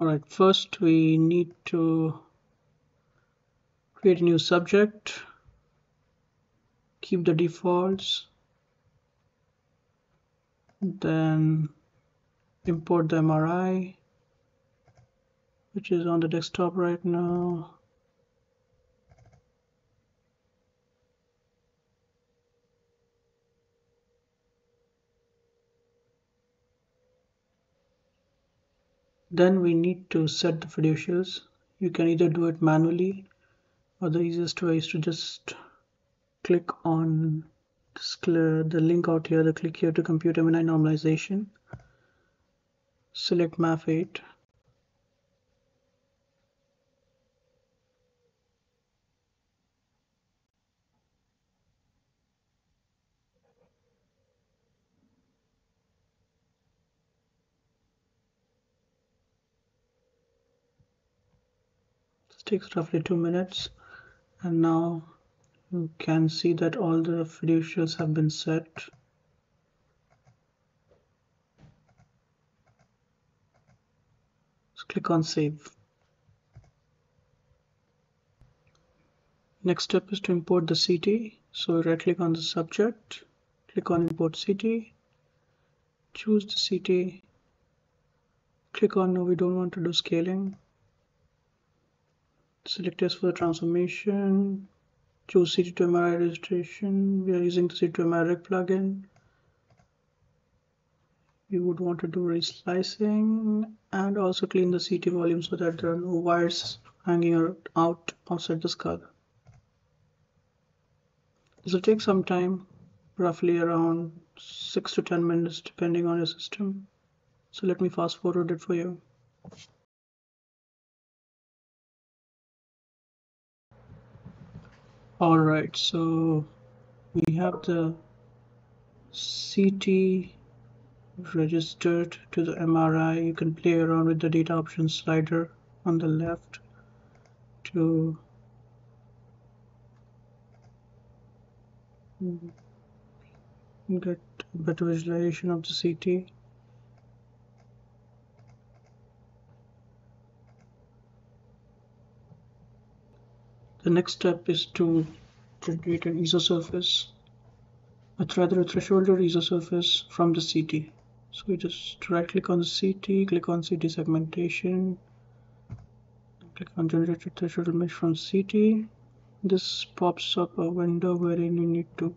All right, first we need to create a new subject, keep the defaults, then import the MRI, which is on the desktop right now. Then we need to set the fiducials. You can either do it manually or the easiest way is to just click on the link out here, the click here to compute MNI normalization. Select MAF8 takes roughly two minutes and now you can see that all the fiducials have been set. So click on save. Next step is to import the CT so right click on the subject click on import CT choose the CT click on no we don't want to do scaling select S for the transformation choose CT to MRI registration. We are using the CT to MRI plugin. You would want to do reslicing and also clean the CT volume so that there are no wires hanging out outside the skull this will take some time roughly around 6 to 10 minutes depending on your system. So let me fast forward it for you all right so we have the CT registered to the MRI you can play around with the data options slider on the left to get better visualization of the CT The next step is to generate an isosurface, a rather a threshold or isosurface from the CT. So we just right click on the CT, click on CT segmentation, click on generate threshold image from CT. This pops up a window wherein you need to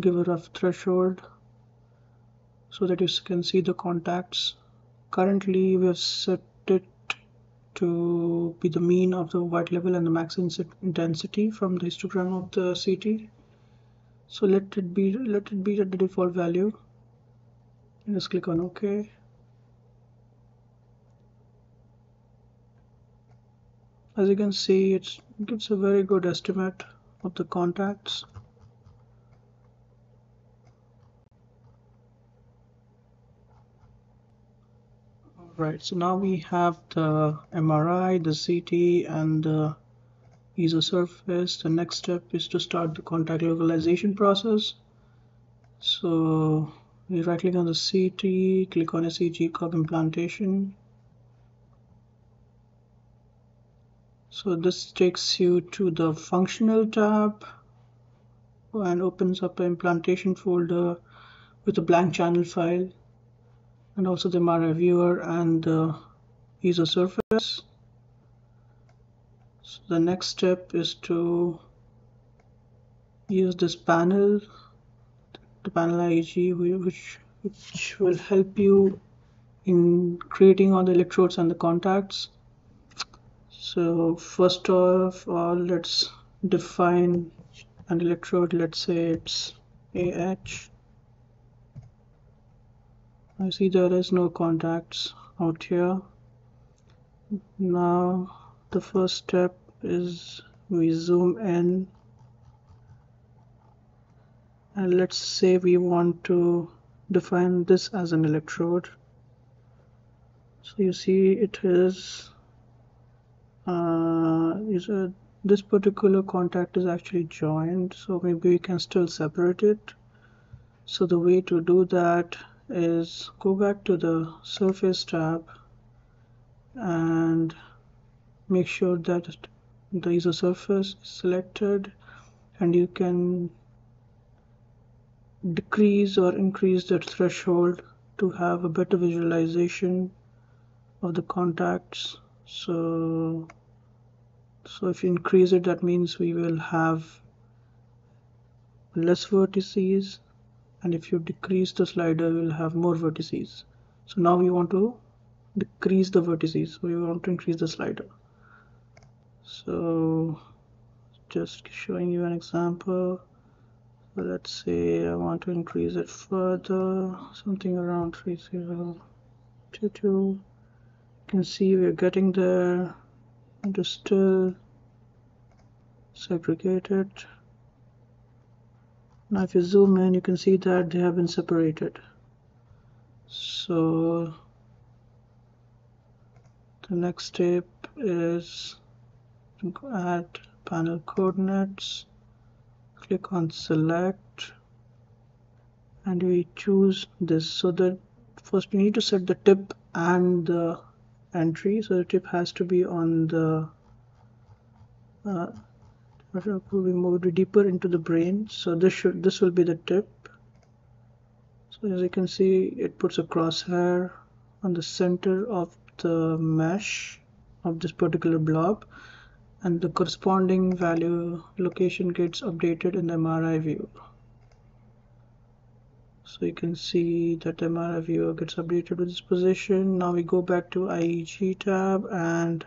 give a rough threshold so that you can see the contacts. Currently we have set to be the mean of the white level and the max intensity from the histogram of the CT. So let it be let it be at the default value. And just click on OK. As you can see, it gives a very good estimate of the contacts. Right so now we have the MRI the CT and the isosurface. The next step is to start the contact localization process. So we right click on the CT click on SEEG/ECoG implantation. So this takes you to the functional tab and opens up an implantation folder with a blank channel file and also the MRI viewer and the isosurface. So the next step is to use this panel, the panel iEEG, which, which will help you in creating all the electrodes and the contacts. So first of all, let's define an electrode. Let's say it's AH I see there is no contacts out here. Now the first step is we zoom in. And let's say we want to define this as an electrode. So you see it is uh, a, this particular contact is actually joined. So maybe we can still separate it. So the way to do that is go back to the surface tab and make sure that the ISO surface is selected and you can decrease or increase that threshold to have a better visualization of the contacts. So so if you increase it that means we will have less vertices and if you decrease the slider we'll have more vertices. So now we want to decrease the vertices. So we want to increase the slider. So just showing you an example. So let's say I want to increase it further. Something around 3022 you can see we're getting there. And it's still segregated now if you zoom in you can see that they have been separated. So the next step is add panel coordinates click on select and we choose this. So that first we need to set the tip and the entry. So the tip has to be on the uh, will be moved deeper into the brain so this should this will be the tip. So as you can see it puts a crosshair on the center of the mesh of this particular blob and the corresponding value location gets updated in the MRI view. So you can see that the MRI viewer gets updated with this position. Now we go back to iEEG tab and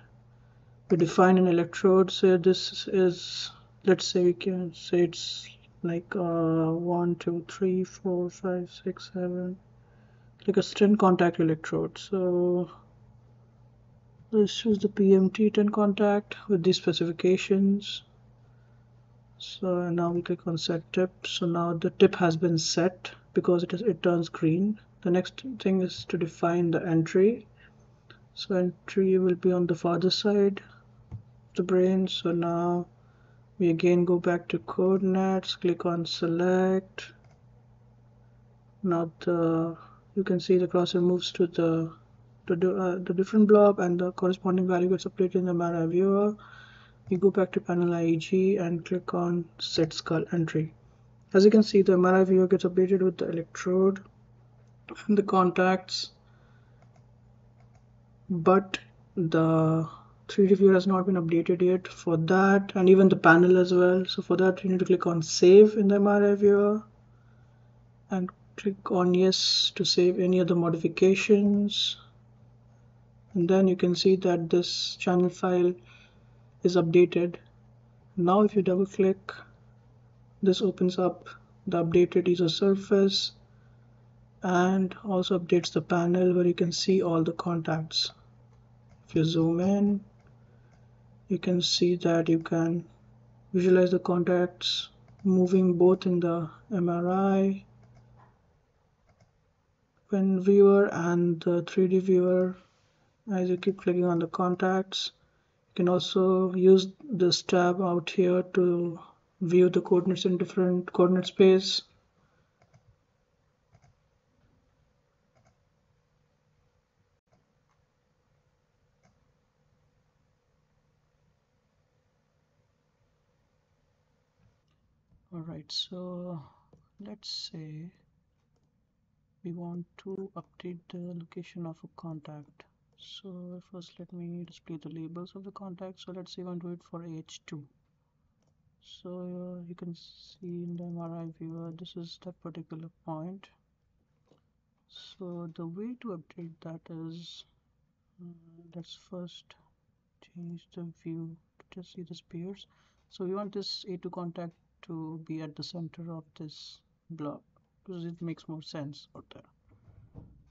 we define an electrode. So this is let's say we can say it's like uh, one two three four five six seven like a 10 contact electrode. So this is the PMT 10 contact with these specifications. So now we click on set tip. So now the tip has been set because it is it turns green. The next thing is to define the entry. So entry will be on the farther side the brain. So now we again go back to coordinates click on select. Not the you can see the cursor moves to the the, uh, the different blob and the corresponding value gets updated in the MRI viewer. We go back to panel iEEG and click on set skull entry. As you can see the MRI viewer gets updated with the electrode and the contacts. But the 3D viewer has not been updated yet for that and even the panel as well. So for that you need to click on save in the MRI viewer and click on yes to save any other modifications. And then you can see that this channel file is updated. Now if you double click this opens up the updated isosurface and also updates the panel where you can see all the contacts. If you zoom in you can see that you can visualize the contacts moving both in the MRI pen viewer and the 3D viewer. As you keep clicking on the contacts you can also use this tab out here to view the coordinates in different coordinate space Alright, so let's say we want to update the location of a contact. So first let me display the labels of the contact. So let's say to do it for H2. So uh, you can see in the MRI viewer, this is that particular point. So the way to update that is, uh, let's first change the view to see the pairs. So we want this A2 contact to be at the center of this blob because it makes more sense out there.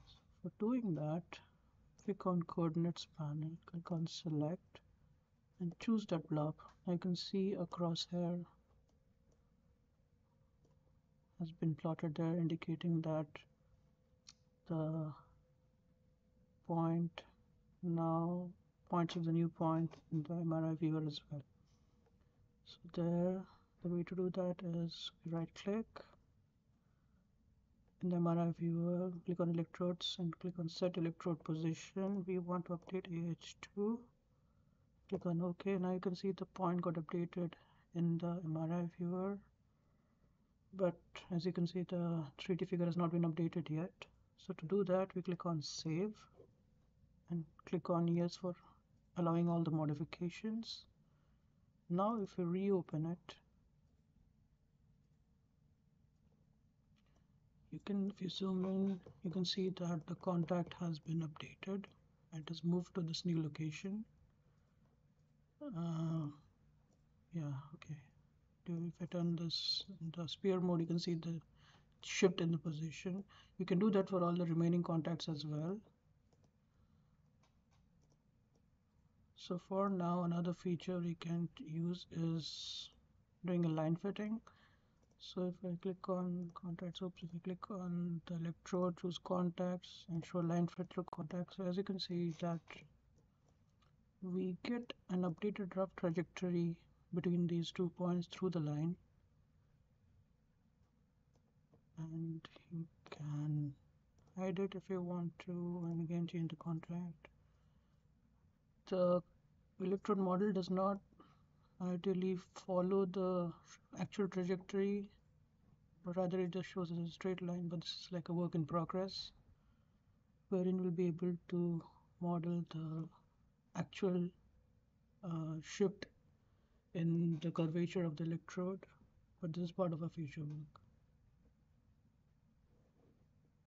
So for doing that, click on coordinates panel, click on select and choose that blob. I can see a crosshair has been plotted there indicating that the point now points of the new point in the MRI viewer as well. So there the way to do that is right click in the MRI viewer click on electrodes and click on set electrode position. We want to update AH2 click on OK. Now you can see the point got updated in the MRI viewer. But as you can see the 3D figure has not been updated yet. So to do that we click on save and click on yes for allowing all the modifications. Now if we reopen it you can if you zoom in you can see that the contact has been updated. And has moved to this new location. Uh, yeah okay. If I turn this the sphere mode you can see the shift in the position. You can do that for all the remaining contacts as well. So for now another feature we can use is doing a line fitting so if I click on contacts oops if I click on the electrode choose contacts and show line fit through contacts so as you can see that we get an updated rough trajectory between these two points through the line. And you can hide it if you want to and again change the contact the electrode model does not ideally follow the actual trajectory but rather it just shows as a straight line but this is like a work in progress wherein we'll be able to model the actual uh, shift in the curvature of the electrode but this is part of our future work